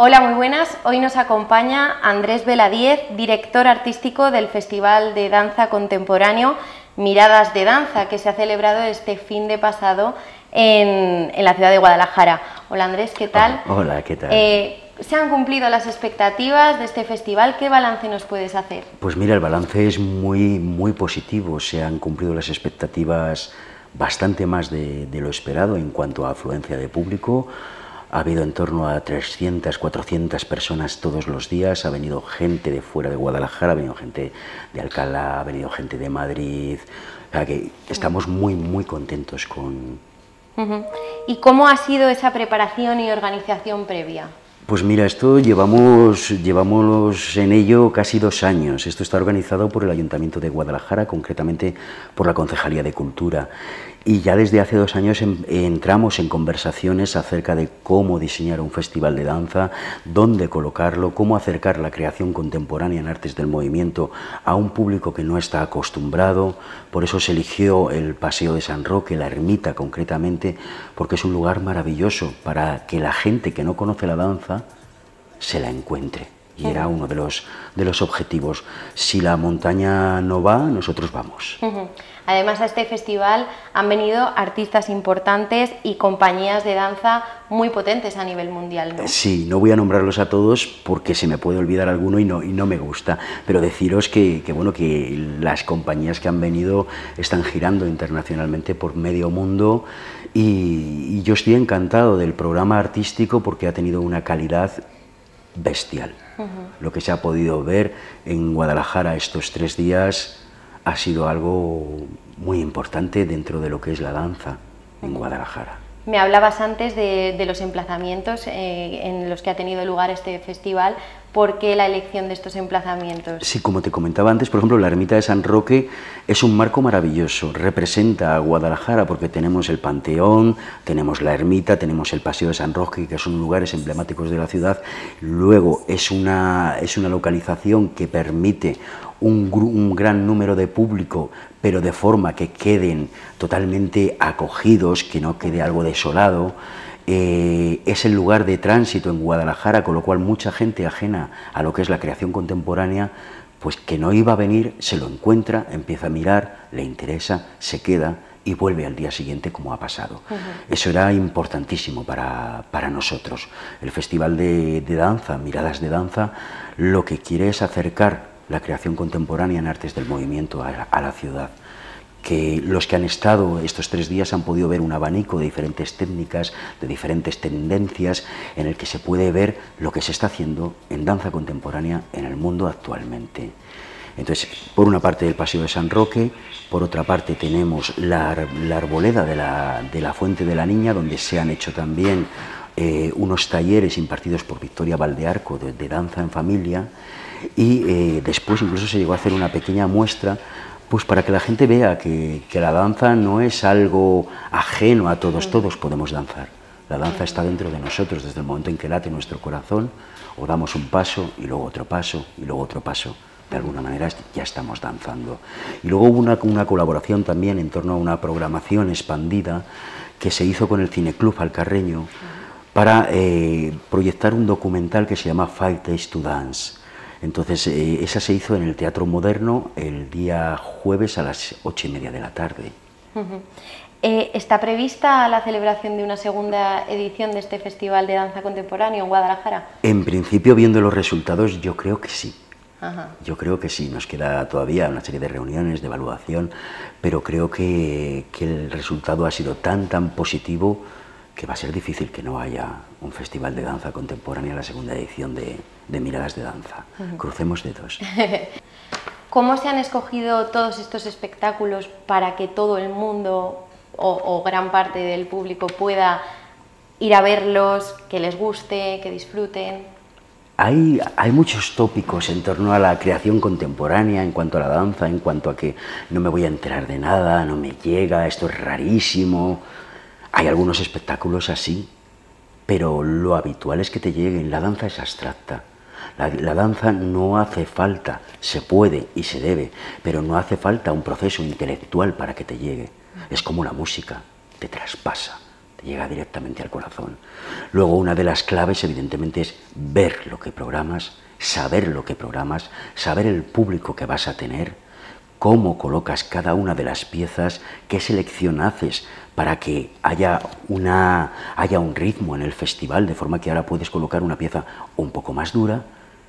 Hola, muy buenas. Hoy nos acompaña Andrés Veladíez, director artístico del Festival de Danza Contemporáneo Miradas de Danza, que se ha celebrado este fin de pasado en, la ciudad de Guadalajara. Hola Andrés, ¿qué tal? Hola, ¿qué tal? Eh, ¿Se han cumplido las expectativas de este festival? ¿Qué balance nos puedes hacer? Pues mira, el balance es muy, muy positivo. Se han cumplido las expectativas bastante más de, de lo esperado en cuanto a afluencia de público. Ha habido en torno a 300, 400 personas todos los días. Ha venido gente de fuera de Guadalajara, ha venido gente de Alcalá, ha venido gente de Madrid. O sea que estamos muy, muy contentos con. ¿Y cómo ha sido esa preparación y organización previa? Pues mira, esto llevamos, llevamos en ello casi dos años. Esto está organizado por el Ayuntamiento de Guadalajara, concretamente por la Concejalía de Cultura. Y ya desde hace dos años entramos en conversaciones acerca de cómo diseñar un festival de danza, dónde colocarlo, cómo acercar la creación contemporánea en artes del movimiento a un público que no está acostumbrado. Por eso se eligió el Paseo de San Roque, la ermita concretamente, porque es un lugar maravilloso para que la gente que no conoce la danza se la encuentre. Y era uno de los, de los objetivos. Si la montaña no va, nosotros vamos. Además a este festival han venido artistas importantes y compañías de danza muy potentes a nivel mundial. ¿no? Sí, no voy a nombrarlos a todos porque se me puede olvidar alguno y no, y no me gusta, pero deciros que, bueno, que las compañías que han venido están girando internacionalmente por medio mundo y yo estoy encantado del programa artístico porque ha tenido una calidad bestial. Lo que se ha podido ver en Guadalajara estos tres días ha sido algo muy importante dentro de lo que es la danza en Guadalajara. Me hablabas antes de, los emplazamientos eh, en los que ha tenido lugar este festival. ¿Por qué la elección de estos emplazamientos? Sí, como te comentaba antes, por ejemplo, la ermita de San Roque es un marco maravilloso. Representa a Guadalajara porque tenemos el Panteón, tenemos la ermita, tenemos el Paseo de San Roque, que son lugares emblemáticos de la ciudad. Luego es una, es una localización que permite un, gran número de público, pero de forma que queden totalmente acogidos, que no quede algo desolado. Eh, es el lugar de tránsito en Guadalajara, con lo cual mucha gente ajena a lo que es la creación contemporánea, pues que no iba a venir, se lo encuentra, empieza a mirar, le interesa, se queda y vuelve al día siguiente como ha pasado. Eso era importantísimo para, nosotros. El Festival de, Danza, Miradas de Danza, lo que quiere es acercar la creación contemporánea en artes del movimiento a, la ciudad que los que han estado estos tres días han podido ver un abanico de diferentes técnicas, de diferentes tendencias, en el que se puede ver lo que se está haciendo en danza contemporánea en el mundo actualmente. Entonces, por una parte del Paseo de San Roque, por otra parte tenemos la, arboleda de la, Fuente de la Niña, donde se han hecho también eh, unos talleres impartidos por Victoria Valdearco de danza en familia, y eh, después incluso se llegó a hacer una pequeña muestra pues para que la gente vea que, la danza no es algo ajeno a todos, todos podemos danzar. La danza está dentro de nosotros desde el momento en que late nuestro corazón o damos un paso y luego otro paso y luego otro paso. De alguna manera ya estamos danzando. Y luego hubo una, una colaboración también en torno a una programación expandida que se hizo con el Cineclub Alcarreño para eh, proyectar un documental que se llama Five Days to Dance entonces, eh, esa se hizo en el Teatro Moderno el día jueves a las ocho y media de la tarde. Eh, ¿Está prevista la celebración de una segunda edición de este Festival de Danza Contemporánea en Guadalajara? En principio, viendo los resultados, yo creo que sí. Yo creo que sí, nos queda todavía una serie de reuniones, de evaluación, pero creo que, que el resultado ha sido tan, tan positivo que va a ser difícil que no haya un festival de danza contemporánea, la segunda edición de, Miradas de Danza. Crucemos dedos. ¿Cómo se han escogido todos estos espectáculos para que todo el mundo o, gran parte del público pueda ir a verlos, que les guste, que disfruten? Hay, hay, muchos tópicos en torno a la creación contemporánea, en cuanto a la danza, en cuanto a que no me voy a enterar de nada, no me llega, esto es rarísimo. Hay algunos espectáculos así, pero lo habitual es que te lleguen. La danza es abstracta. La, danza no hace falta, se puede y se debe, pero no hace falta un proceso intelectual para que te llegue. Es como la música, te traspasa, te llega directamente al corazón. Luego, una de las claves, evidentemente, es ver lo que programas, saber lo que programas, saber el público que vas a tener, cómo colocas cada una de las piezas, qué selección haces para que haya, una, haya un ritmo en el festival, de forma que ahora puedes colocar una pieza un poco más dura,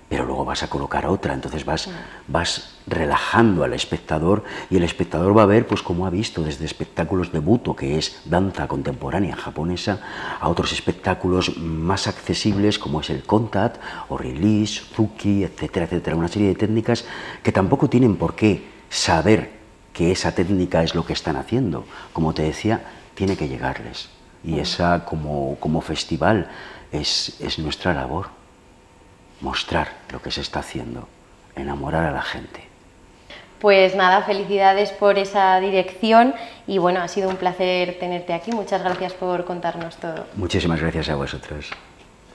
pero luego vas a colocar otra, entonces vas, vas relajando al espectador y el espectador va a ver pues como ha visto desde espectáculos de buto, que es danza contemporánea japonesa, a otros espectáculos más accesibles como es el contact o release, zuki, etcétera, etcétera, una serie de técnicas que tampoco tienen por qué saber que esa técnica es lo que están haciendo. Como te decía, tiene que llegarles. Y esa como, como festival es, es nuestra labor mostrar lo que se está haciendo, enamorar a la gente. Pues nada, felicidades por esa dirección y bueno, ha sido un placer tenerte aquí. Muchas gracias por contarnos todo. Muchísimas gracias a vosotros.